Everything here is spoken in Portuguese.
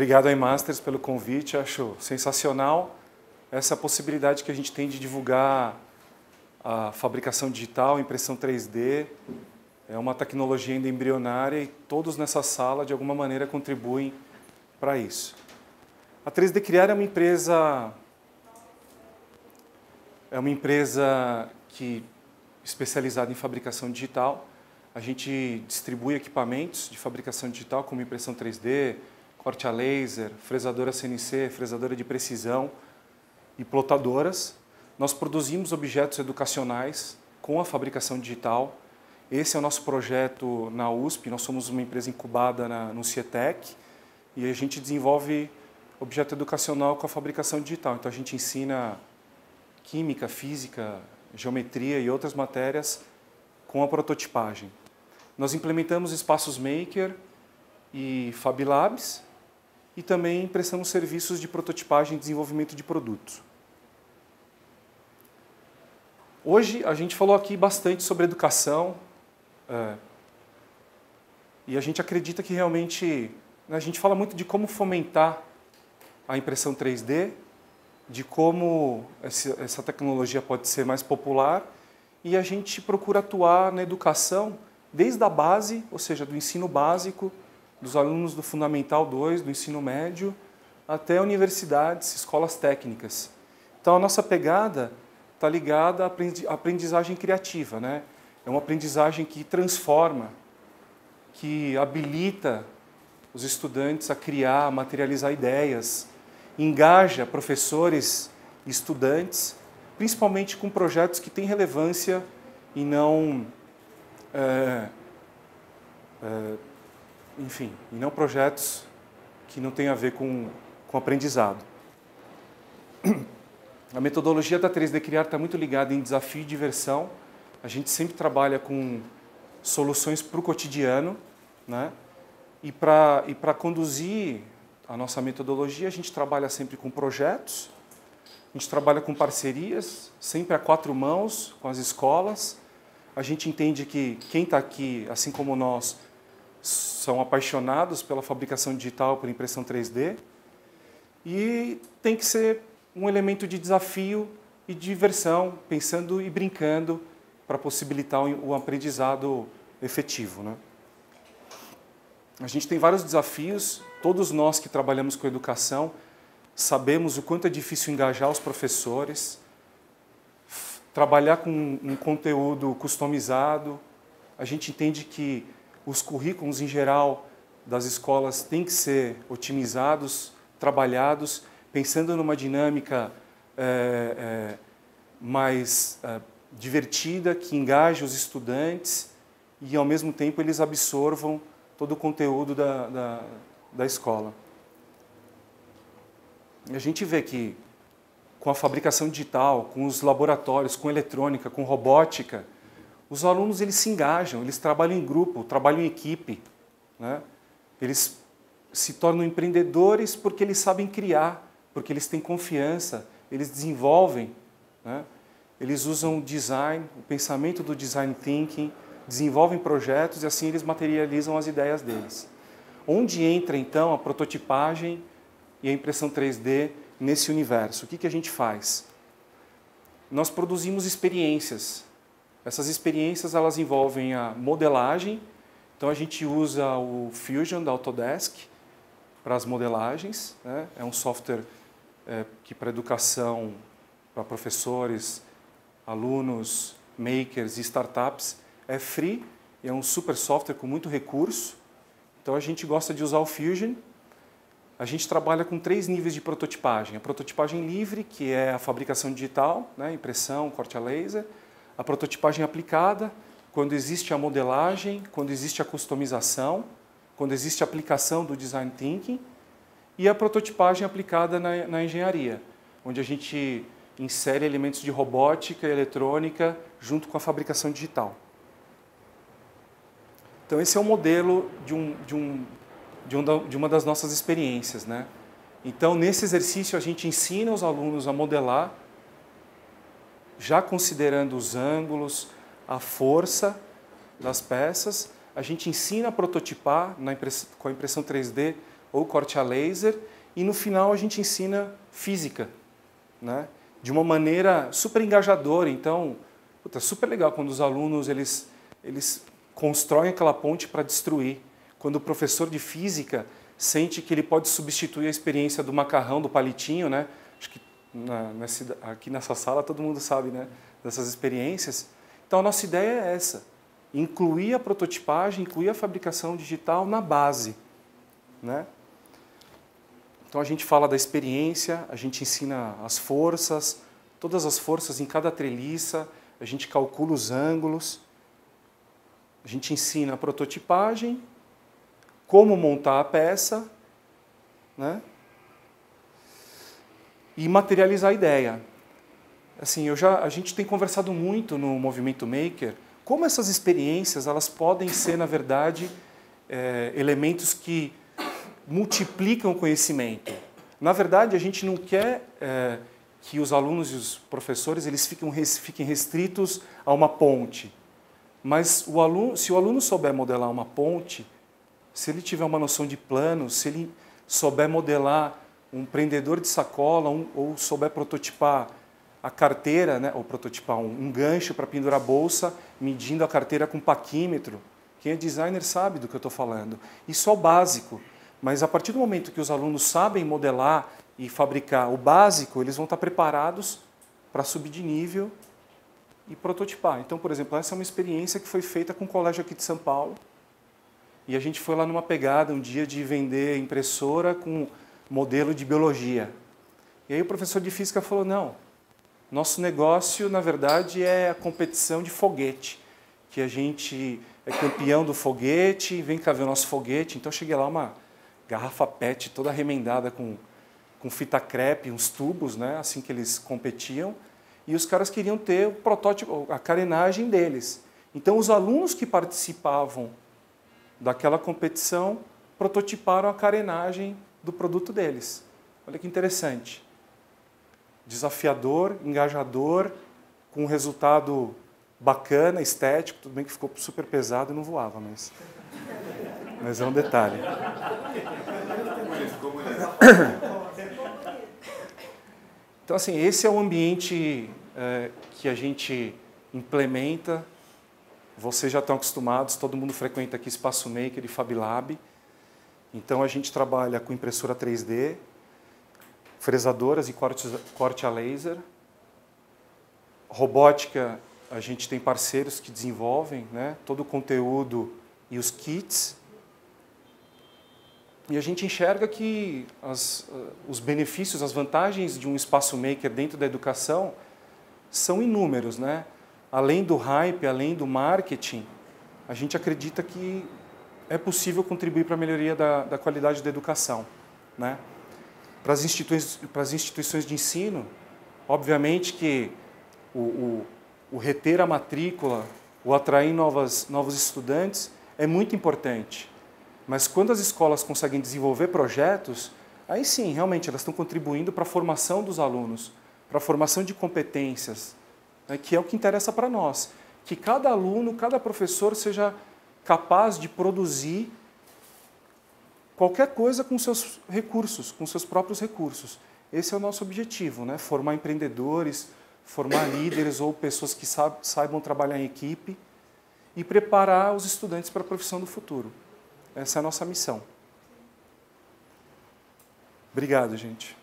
Obrigado a Masters pelo convite, acho sensacional essa possibilidade que a gente tem de divulgar a fabricação digital, impressão 3D. É uma tecnologia ainda embrionária e todos nessa sala, de alguma maneira, contribuem para isso. A 3D Criar é uma empresa é uma empresa que especializada em fabricação digital. A gente distribui equipamentos de fabricação digital, como impressão 3D, corte a laser, fresadora CNC, fresadora de precisão e plotadoras. Nós produzimos objetos educacionais com a fabricação digital. Esse é o nosso projeto na USP. Nós somos uma empresa incubada na, no CIETEC e a gente desenvolve objeto educacional com a fabricação digital. Então a gente ensina química, física, geometria e outras matérias com a prototipagem. Nós implementamos espaços Maker e Fab Labs e também prestamos serviços de prototipagem e desenvolvimento de produtos. Hoje a gente falou aqui bastante sobre educação é, e a gente acredita que realmente né, a gente fala muito de como fomentar a impressão 3D, de como essa tecnologia pode ser mais popular e a gente procura atuar na educação desde a base, ou seja, do ensino básico, dos alunos do Fundamental 2, do ensino médio, até universidades, escolas técnicas. Então a nossa pegada está ligada à aprendizagem criativa. Né? É uma aprendizagem que transforma, que habilita os estudantes a criar, a materializar ideias, engaja professores e estudantes, principalmente com projetos que têm relevância e não. É, é, enfim, e não projetos que não têm a ver com, com aprendizado. A metodologia da 3D Criar está muito ligada em desafio e diversão. A gente sempre trabalha com soluções para o cotidiano, né? E para e conduzir a nossa metodologia, a gente trabalha sempre com projetos, a gente trabalha com parcerias, sempre a quatro mãos, com as escolas. A gente entende que quem está aqui, assim como nós, são apaixonados pela fabricação digital, por impressão 3D. E tem que ser um elemento de desafio e diversão, pensando e brincando para possibilitar o aprendizado efetivo. Né? A gente tem vários desafios, todos nós que trabalhamos com educação sabemos o quanto é difícil engajar os professores, trabalhar com um conteúdo customizado. A gente entende que os currículos em geral das escolas têm que ser otimizados, trabalhados pensando numa dinâmica é, é, mais é, divertida, que engaje os estudantes e, ao mesmo tempo, eles absorvam todo o conteúdo da, da, da escola. A gente vê que, com a fabricação digital, com os laboratórios, com eletrônica, com robótica, os alunos eles se engajam, eles trabalham em grupo, trabalham em equipe. Né? Eles se tornam empreendedores porque eles sabem criar porque eles têm confiança, eles desenvolvem, né? eles usam o design, o pensamento do design thinking, desenvolvem projetos e assim eles materializam as ideias deles. Onde entra então a prototipagem e a impressão 3D nesse universo? O que, que a gente faz? Nós produzimos experiências. Essas experiências elas envolvem a modelagem, então a gente usa o Fusion da Autodesk para as modelagens, né? é um software é, que para educação, para professores, alunos, makers e startups é free, é um super software com muito recurso. Então a gente gosta de usar o Fusion. A gente trabalha com três níveis de prototipagem. A prototipagem livre, que é a fabricação digital, né, impressão, corte a laser. A prototipagem aplicada, quando existe a modelagem, quando existe a customização, quando existe a aplicação do design thinking e a prototipagem aplicada na, na engenharia, onde a gente insere elementos de robótica e eletrônica junto com a fabricação digital. Então esse é o modelo de, um, de, um, de, um, de uma das nossas experiências. Né? Então nesse exercício a gente ensina os alunos a modelar, já considerando os ângulos, a força das peças, a gente ensina a prototipar com a impressão 3D ou corte a laser, e no final a gente ensina física, né? de uma maneira super engajadora. Então, puta, super legal quando os alunos eles, eles constroem aquela ponte para destruir. Quando o professor de física sente que ele pode substituir a experiência do macarrão, do palitinho, né? Acho que na, aqui nessa sala todo mundo sabe, né? Dessas experiências. Então a nossa ideia é essa: incluir a prototipagem, incluir a fabricação digital na base, né? Então a gente fala da experiência, a gente ensina as forças, todas as forças em cada treliça, a gente calcula os ângulos, a gente ensina a prototipagem, como montar a peça, né? E materializar a ideia. Assim, eu já, a gente tem conversado muito no movimento maker como essas experiências elas podem ser, na verdade, é, elementos que multiplicam o conhecimento. Na verdade, a gente não quer é, que os alunos e os professores eles fiquem, fiquem restritos a uma ponte. Mas o aluno, se o aluno souber modelar uma ponte, se ele tiver uma noção de plano, se ele souber modelar um prendedor de sacola um, ou souber prototipar a carteira, né, ou prototipar um, um gancho para pendurar a bolsa, medindo a carteira com paquímetro. Quem é designer sabe do que eu estou falando. Isso é o básico. Mas a partir do momento que os alunos sabem modelar e fabricar o básico, eles vão estar preparados para subir de nível e prototipar. Então, por exemplo, essa é uma experiência que foi feita com um colégio aqui de São Paulo. E a gente foi lá numa pegada um dia de vender impressora com modelo de biologia. E aí o professor de física falou: não, nosso negócio, na verdade, é a competição de foguete, que a gente é campeão do foguete, vem cá ver o nosso foguete. Então, eu cheguei lá, uma garrafa PET toda remendada com, com fita crepe, uns tubos, né, assim que eles competiam, e os caras queriam ter o protótipo, a carenagem deles. Então, os alunos que participavam daquela competição prototiparam a carenagem do produto deles. Olha que interessante. Desafiador, engajador, com um resultado bacana, estético, tudo bem que ficou super pesado e não voava, mas mas é um detalhe. Então, assim, esse é o ambiente é, que a gente implementa. Vocês já estão acostumados, todo mundo frequenta aqui Espaço Maker e FabLab. Então, a gente trabalha com impressora 3D, fresadoras e corte, a laser. Robótica, a gente tem parceiros que desenvolvem né, todo o conteúdo e os kits. E a gente enxerga que as, os benefícios, as vantagens de um espaço maker dentro da educação são inúmeros. Né? Além do hype, além do marketing, a gente acredita que é possível contribuir para a melhoria da, da qualidade da educação. Né? Para, as instituições, para as instituições de ensino, obviamente que o, o, o reter a matrícula, o atrair novas, novos estudantes é muito importante. Mas quando as escolas conseguem desenvolver projetos, aí sim, realmente, elas estão contribuindo para a formação dos alunos, para a formação de competências, né, que é o que interessa para nós. Que cada aluno, cada professor seja capaz de produzir qualquer coisa com seus recursos, com seus próprios recursos. Esse é o nosso objetivo, né? formar empreendedores, formar líderes ou pessoas que saibam trabalhar em equipe e preparar os estudantes para a profissão do futuro. Essa é a nossa missão. Obrigado, gente.